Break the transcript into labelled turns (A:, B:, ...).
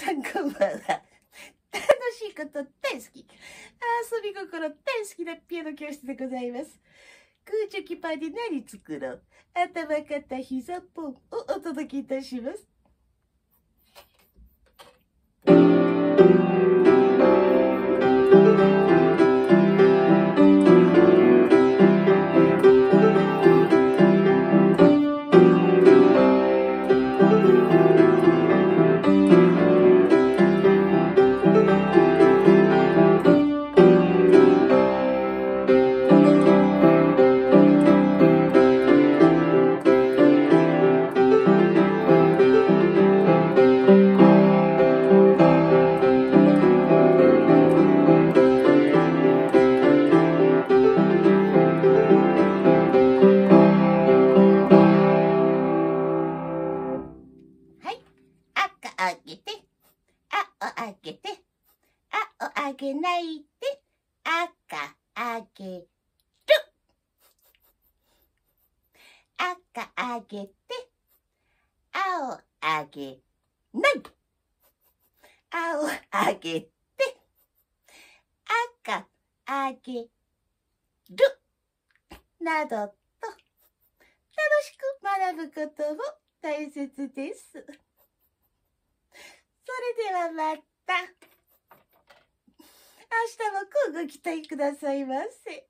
A: さんこんばんは。楽しいこと大好き。遊び心大好きなピアノ教室でございます。空中キパーで何作ろう頭肩膝ポンをお届けいたします。あげて、青あげて、青あげないで、赤あげる。赤あげて、青あげない。青あげて、赤あげる。などと、楽しく学ぶことも大切です。それではまた。明日もごご期待くださいませ。